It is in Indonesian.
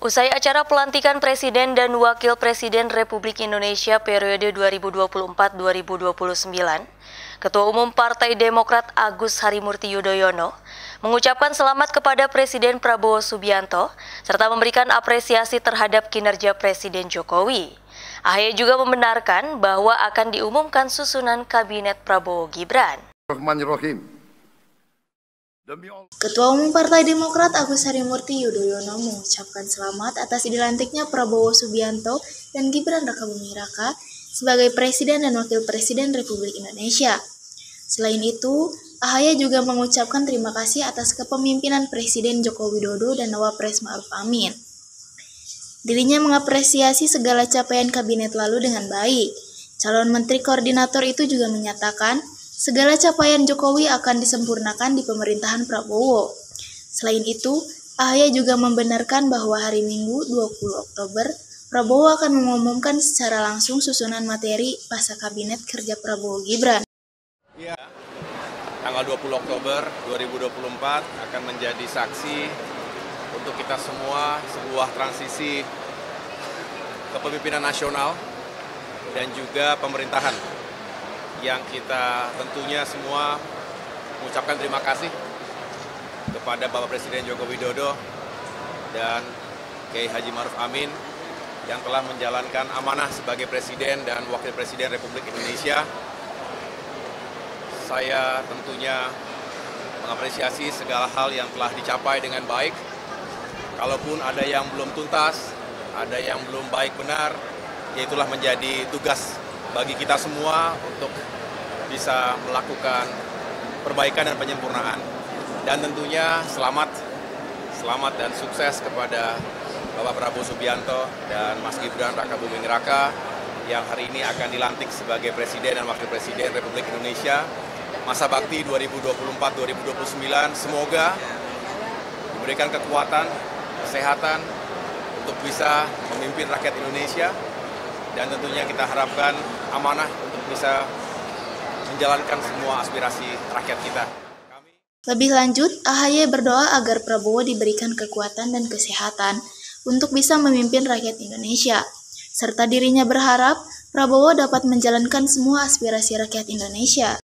Usai acara pelantikan Presiden dan Wakil Presiden Republik Indonesia periode 2024-2029, Ketua Umum Partai Demokrat Agus Harimurti Yudhoyono mengucapkan selamat kepada Presiden Prabowo Subianto serta memberikan apresiasi terhadap kinerja Presiden Jokowi. Ahy juga membenarkan bahwa akan diumumkan susunan Kabinet Prabowo Gibran. Ketua Umum Partai Demokrat Agus Harimurti Yudhoyono mengucapkan selamat atas dilantiknya Prabowo Subianto dan Gibran Rakabuming Raka sebagai Presiden dan Wakil Presiden Republik Indonesia. Selain itu, Ahaya juga mengucapkan terima kasih atas kepemimpinan Presiden Joko Widodo dan Wapres Ma'ruf Amin. Dirinya mengapresiasi segala capaian kabinet lalu dengan baik. Calon Menteri Koordinator itu juga menyatakan Segala capaian Jokowi akan disempurnakan di pemerintahan Prabowo. Selain itu, Ahaya juga membenarkan bahwa hari Minggu 20 Oktober, Prabowo akan mengumumkan secara langsung susunan materi pasca kabinet kerja Prabowo Gibran. Ya, tanggal 20 Oktober 2024 akan menjadi saksi untuk kita semua sebuah transisi kepemimpinan nasional dan juga pemerintahan yang kita tentunya semua mengucapkan terima kasih kepada Bapak Presiden Joko Widodo dan Kiai Haji Maruf Amin yang telah menjalankan amanah sebagai Presiden dan Wakil Presiden Republik Indonesia. Saya tentunya mengapresiasi segala hal yang telah dicapai dengan baik. Kalaupun ada yang belum tuntas, ada yang belum baik benar, yaitulah menjadi tugas bagi kita semua untuk bisa melakukan perbaikan dan penyempurnaan. Dan tentunya selamat, selamat dan sukses kepada Bapak Prabowo Subianto dan Mas Gibran Raka Buming Raka yang hari ini akan dilantik sebagai Presiden dan Wakil Presiden Republik Indonesia masa bakti 2024-2029. Semoga diberikan kekuatan, kesehatan untuk bisa memimpin rakyat Indonesia dan tentunya kita harapkan amanah untuk bisa menjalankan semua aspirasi rakyat kita. Lebih lanjut, AHY berdoa agar Prabowo diberikan kekuatan dan kesehatan untuk bisa memimpin rakyat Indonesia, serta dirinya berharap Prabowo dapat menjalankan semua aspirasi rakyat Indonesia.